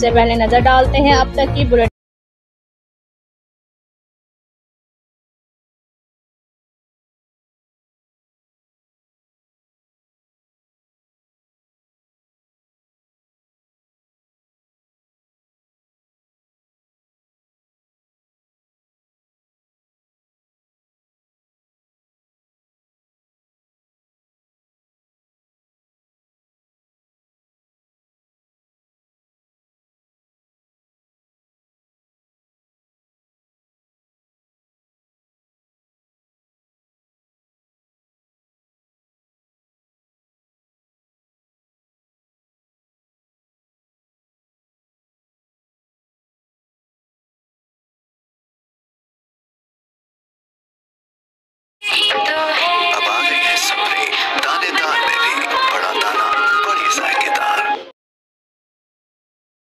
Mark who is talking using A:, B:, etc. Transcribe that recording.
A: से पहले नज़र डालते हैं अब तक की बुलेट